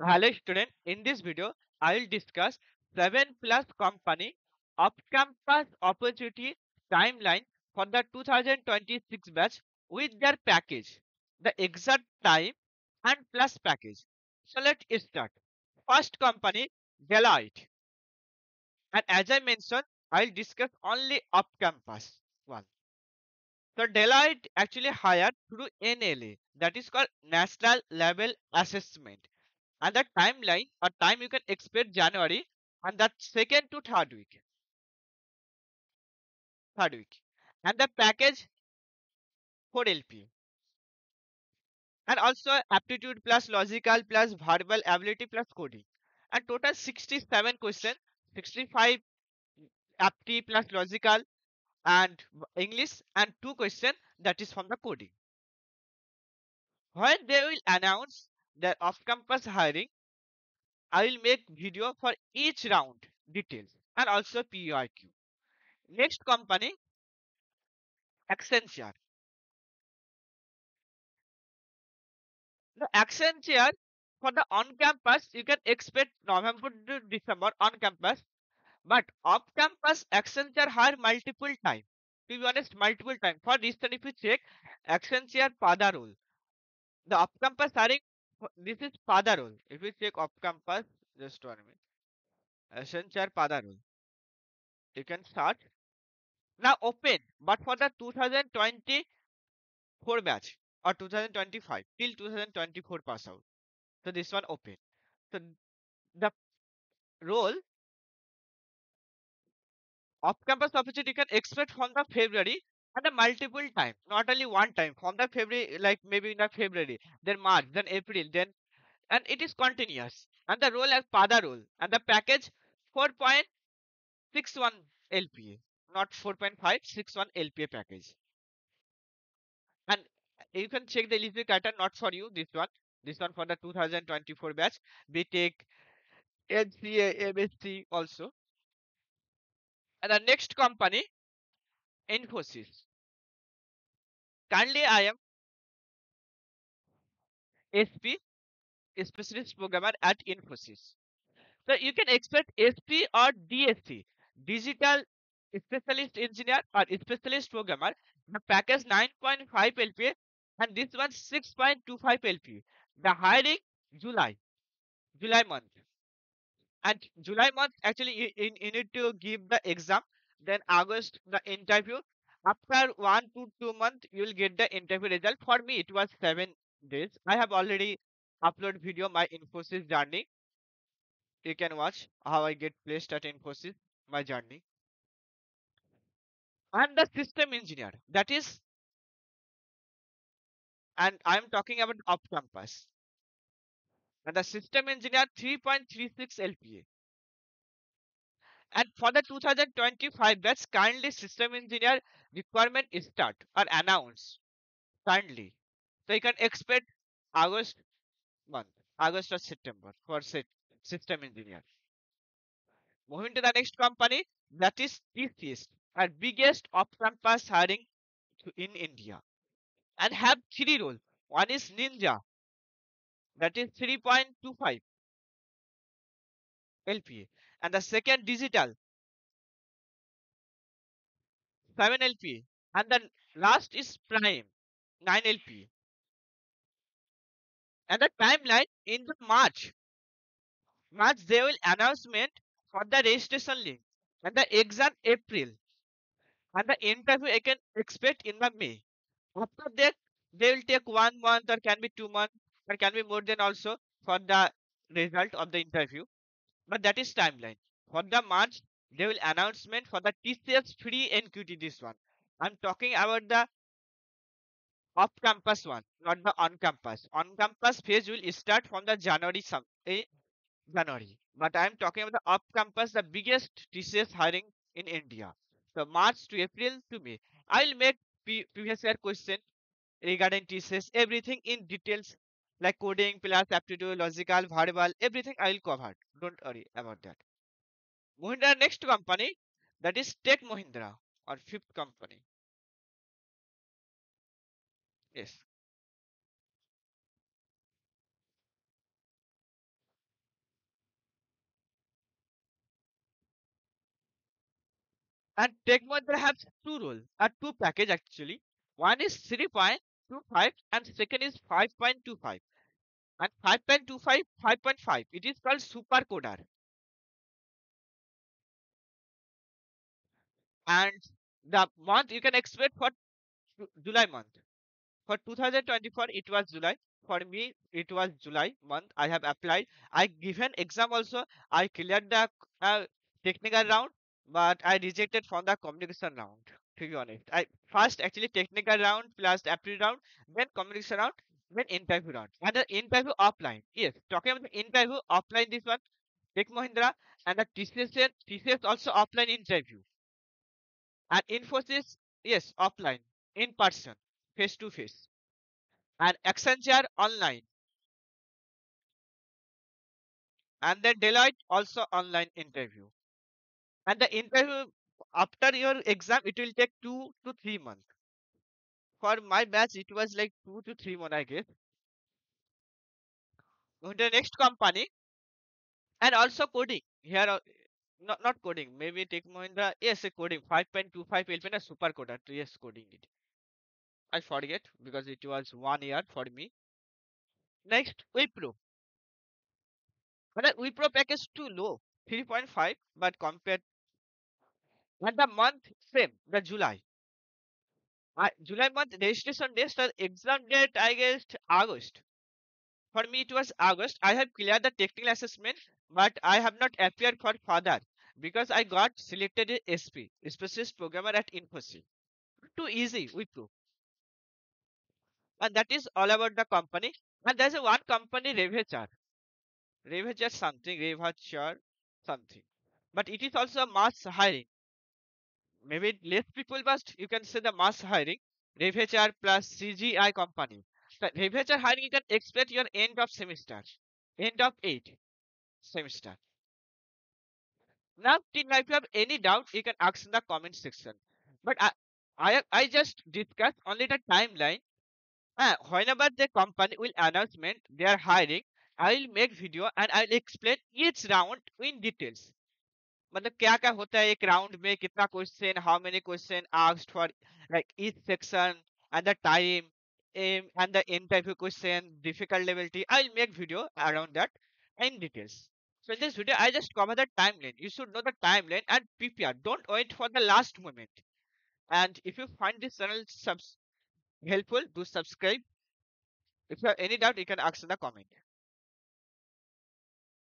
Hello student, in this video I will discuss 7 plus company off-campus opportunity timeline for the 2026 batch with their package, the exact time and plus package. So let's start. First company Deloitte and as I mentioned I will discuss only off-campus one. So Deloitte actually hired through NLA that is called National Level Assessment and that timeline or time you can expect January and that second to third week. Third week. And the package for LP. And also aptitude plus logical plus verbal ability plus coding. And total 67 question, 65 apti plus logical and English and two question that is from the coding. When they will announce their off-campus hiring, I will make video for each round details and also PYQ. Next company, Accenture. The Accenture for the on-campus, you can expect November to December on-campus, but off-campus Accenture hire multiple time. To be honest, multiple time. For reason, if you check Accenture Pada role, the off-campus hiring, this is Pada role. If you check off-campus, just one minute. Uh, Accenture Pada role. You can start. Now open, but for the 2024 batch or 2025 till 2024 pass out. So this one open. So the role off-campus opportunity you can expect from the February and the multiple time, not only one time. From the February, like maybe in the February, then March, then April, then and it is continuous. And the role as Pada role and the package 4.61 LPA, not 4.561 LPA package. And you can check the eligibility criteria, not for you, this one. This one for the 2024 batch. BTech, MCA, MSc also. And the next company, Infosys. Currently, I am SP, Specialist Programmer at Infosys. So you can expect SP or DSE, Digital Specialist Engineer or Specialist Programmer. The package 9.5 LPA and this one 6.25 LPA. The hiring July, July month. And July month actually you, you, you need to give the exam. Then August the interview. After one to two months you will get the interview result. For me it was seven days. I have already uploaded video my Infosys journey. You can watch how I get placed at Infosys, my journey. I'm the system engineer. That is, and I'm talking about off campus. And the system engineer 3.36 LPA. And for the 2025 batch, kindly system engineer requirement is start or announced Kindly. So you can expect August month, August or September for system engineer. Moving to the next company, that is TCS, our biggest off-campus hiring in India, and have three roles. One is Ninja, that is 3.25 LPA, and the second digital 7LP and the last is Prime 9LP and the timeline in the March. March they will announcement for the registration link and the exam April and the interview I can expect in the May. After that they will take one month or can be two months or can be more than also for the result of the interview. But that is timeline. For the March they will announcement for the TCS free NQT this one. I'm talking about the off campus one, not the on campus. On campus phase will start from the January some eh, January. But I am talking about the off campus, the biggest TCS hiring in India. So March to April to May. I will make previous year question regarding TCS, everything in details like coding, plus aptitude, logical, verbal, everything I will cover. Don't worry about that. Mahindra next company, that is Tech Mahindra or fifth company. Yes. And Tech Mahindra has two roles, uh, two package actually. One is 3.0 3.25 and second is 5.25. And 5.25, 5.5, it is called super coder. And the month you can expect for July month. For 2024, it was July. For me, it was July month. I have applied. I given exam also. I cleared the uh, technical round, but I rejected from the communication round. To be honest, I first actually technical round plus aptitude round, then communication round, then interview round, and the interview offline. Yes, talking about the interview offline. This one, Tech Mahindra, and the TCS, TCS also offline interview, and Infosys, yes, offline, in person, face to face and Accenture online. And then Deloitte also online interview. And the interview after your exam, it will take two to three months. For my batch, it was like two to three months, I guess. The next company and also coding. Here, uh, not not coding. Maybe Tech Mahindra. Yes, coding. 5.25 will be a super coder. Yes, coding it. I forget because it was one year for me. Next, Wipro. But Wipro package too low, 3.5, but compared and the month same, the July. I, July month registration date, the exam date I guess August. For me it was August. I have cleared the technical assessment, but I have not appeared for further because I got selected as SP, specialist programmer at Infosys. Too easy, Wipro and that is all about the company. And there's a one company, Revature. Revature something, Revature something. But it is also a mass hiring. Maybe less people, but you can say the mass hiring. Revature plus CGI company. The Revature hiring you can expect your end of semester, end of eight semester. Now, if you have any doubt, you can ask in the comment section. But I, I, I just discussed only the timeline uh, whenever the company will announcement they are hiring, I will make video and I will explain each round in details. मतलब क्या क्या होता है एक round में कितना question how many question asked for like each section and the time aim and the interview question difficulty i will make video around that in details so in this video i just cover the timeline you should know the timeline and prepare don't wait for the last moment and if you find this channel subs helpful, do subscribe. If you have any doubt, you can ask in the comment.